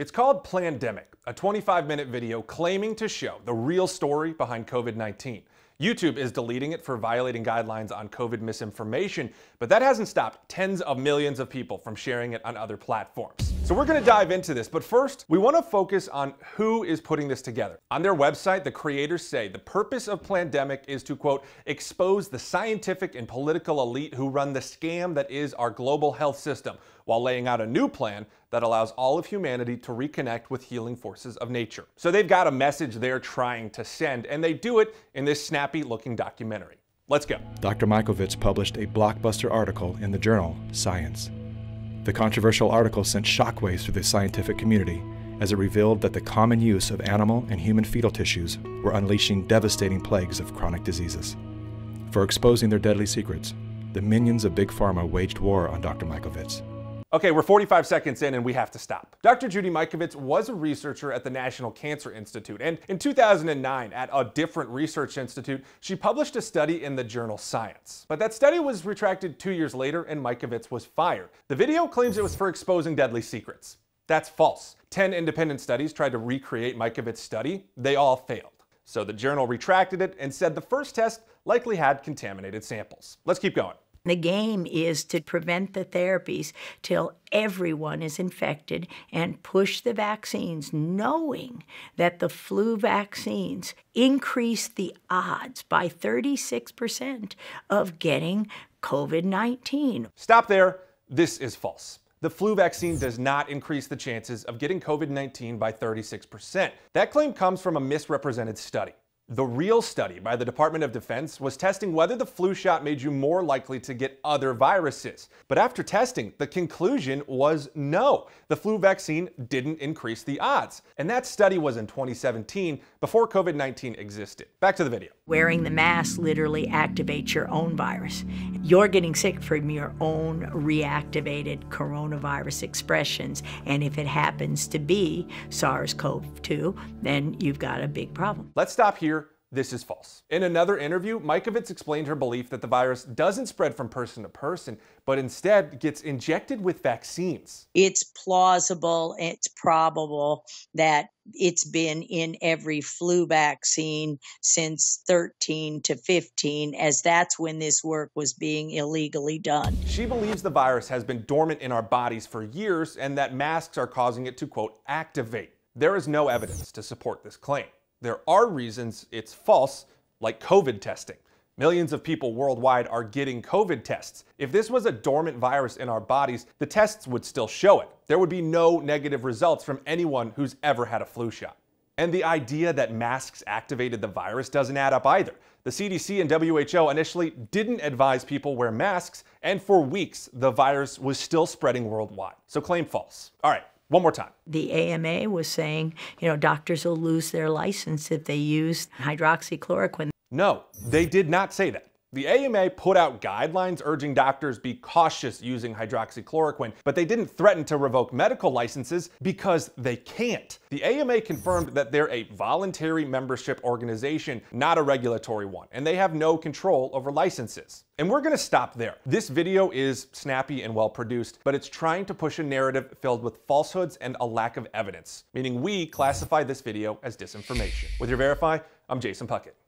It's called Plandemic, a 25 minute video claiming to show the real story behind COVID 19. YouTube is deleting it for violating guidelines on COVID misinformation, but that hasn't stopped tens of millions of people from sharing it on other platforms. So we're gonna dive into this, but first, we wanna focus on who is putting this together. On their website, the creators say the purpose of Plandemic is to, quote, expose the scientific and political elite who run the scam that is our global health system, while laying out a new plan that allows all of humanity to reconnect with healing forces of nature. So they've got a message they're trying to send, and they do it in this snappy looking documentary. Let's go. Dr. Mikovits published a blockbuster article in the journal Science. The controversial article sent shockwaves through the scientific community as it revealed that the common use of animal and human fetal tissues were unleashing devastating plagues of chronic diseases. For exposing their deadly secrets, the minions of Big Pharma waged war on Dr. Mikovits. Okay, we're 45 seconds in and we have to stop. Dr. Judy Mikovits was a researcher at the National Cancer Institute, and in 2009, at a different research institute, she published a study in the journal Science. But that study was retracted two years later, and Mikovits was fired. The video claims it was for exposing deadly secrets. That's false. 10 independent studies tried to recreate Mikovits' study. They all failed. So the journal retracted it and said the first test likely had contaminated samples. Let's keep going. The game is to prevent the therapies till everyone is infected and push the vaccines, knowing that the flu vaccines increase the odds by 36% of getting COVID 19. Stop there. This is false. The flu vaccine does not increase the chances of getting COVID 19 by 36%. That claim comes from a misrepresented study. The real study by the Department of Defense was testing whether the flu shot made you more likely to get other viruses. But after testing, the conclusion was no. The flu vaccine didn't increase the odds. And that study was in 2017, before COVID 19 existed. Back to the video. Wearing the mask literally activates your own virus. You're getting sick from your own reactivated coronavirus expressions. And if it happens to be SARS CoV 2, then you've got a big problem. Let's stop here this is false. In another interview, Mikovits explained her belief that the virus doesn't spread from person to person, but instead gets injected with vaccines. It's plausible, it's probable that it's been in every flu vaccine since 13 to 15, as that's when this work was being illegally done. She believes the virus has been dormant in our bodies for years and that masks are causing it to, quote, activate. There is no evidence to support this claim. There are reasons it's false, like COVID testing. Millions of people worldwide are getting COVID tests. If this was a dormant virus in our bodies, the tests would still show it. There would be no negative results from anyone who's ever had a flu shot. And the idea that masks activated the virus doesn't add up either. The CDC and WHO initially didn't advise people wear masks, and for weeks, the virus was still spreading worldwide. So claim false. All right, one more time. The AMA was saying, you know, doctors will lose their license if they use hydroxychloroquine. No, they did not say that. The AMA put out guidelines urging doctors be cautious using hydroxychloroquine, but they didn't threaten to revoke medical licenses because they can't. The AMA confirmed that they're a voluntary membership organization, not a regulatory one, and they have no control over licenses. And we're gonna stop there. This video is snappy and well produced, but it's trying to push a narrative filled with falsehoods and a lack of evidence, meaning we classify this video as disinformation. With your Verify, I'm Jason Puckett.